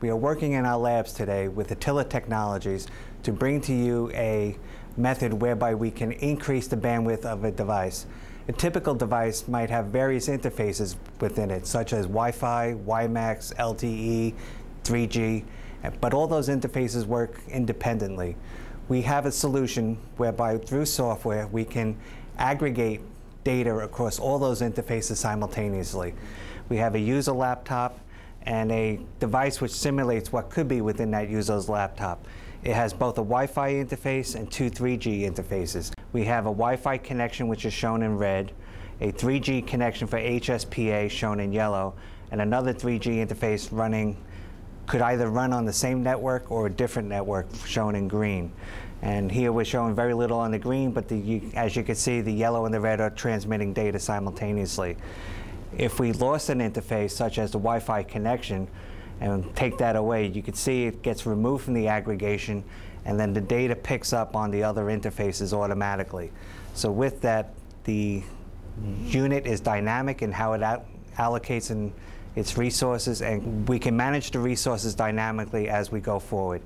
We are working in our labs today with Attila Technologies to bring to you a method whereby we can increase the bandwidth of a device. A typical device might have various interfaces within it, such as Wi-Fi, WiMAX, LTE, 3G, but all those interfaces work independently. We have a solution whereby through software we can aggregate data across all those interfaces simultaneously. We have a user laptop and a device which simulates what could be within that user's laptop. It has both a Wi-Fi interface and two 3G interfaces. We have a Wi-Fi connection which is shown in red, a 3G connection for HSPA shown in yellow, and another 3G interface running could either run on the same network or a different network shown in green. And here we're showing very little on the green, but the, as you can see, the yellow and the red are transmitting data simultaneously. If we lost an interface, such as the Wi-Fi connection, and take that away, you can see it gets removed from the aggregation, and then the data picks up on the other interfaces automatically. So with that, the unit is dynamic in how it allocates in its resources, and we can manage the resources dynamically as we go forward.